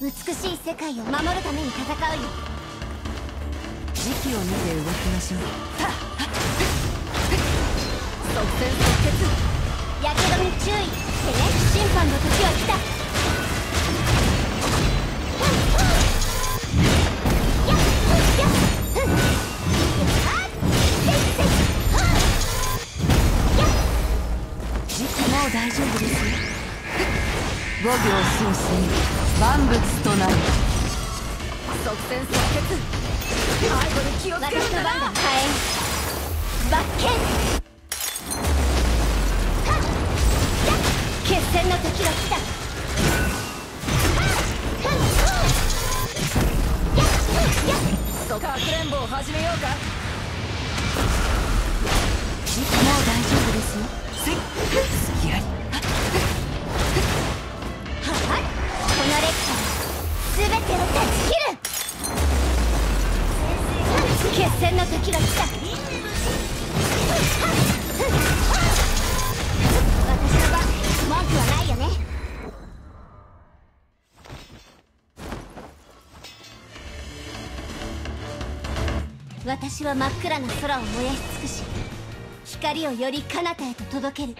美しい世界を守るために戦うよ。時期を見て動きましょう。即戦即決やけどに注意ってね審判の時は来た時期もう大丈夫ですよ五行創生万物となる。即戦即決。背後に気をつけるんだな。私の番だ火炎罰剣はっやっ決戦の時が来た。かくれんぼを始めようか決戦の時が来た。私の番文句はないよね。私は真っ暗な空を燃やし尽くし光をより彼方へと届ける。